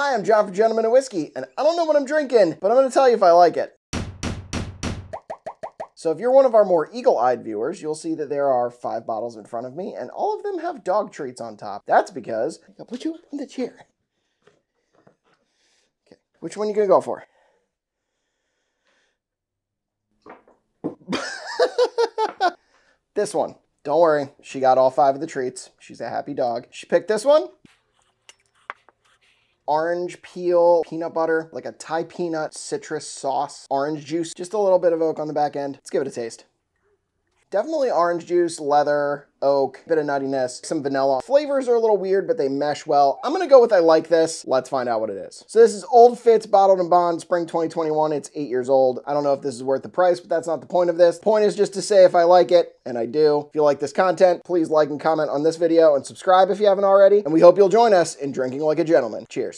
Hi, I'm Jon from Gentlemen & Whiskey, and I don't know what I'm drinking, but I'm gonna tell you if I like it. So if you're one of our more eagle-eyed viewers, you'll see that there are five bottles in front of me, and all of them have dog treats on top. That's because I'll put you in the chair. Okay, which one are you gonna go for? this one. Don't worry, she got all five of the treats. She's a happy dog. She picked this one. Orange peel, peanut butter, like a Thai peanut citrus sauce, orange juice, just a little bit of oak on the back end. Let's give it a taste. Definitely orange juice, leather, oak, bit of nuttiness, some vanilla. Flavors are a little weird, but they mesh well. I'm gonna go with I like this. Let's find out what it is. So this is Old Fitz Bottled in Bond Spring 2021. It's eight years old. I don't know if this is worth the price, but that's not the point of this. Point is just to say if I like it, and I do. If you like this content, please like and comment on this video and subscribe if you haven't already. And we hope you'll join us in drinking like a gentleman. Cheers.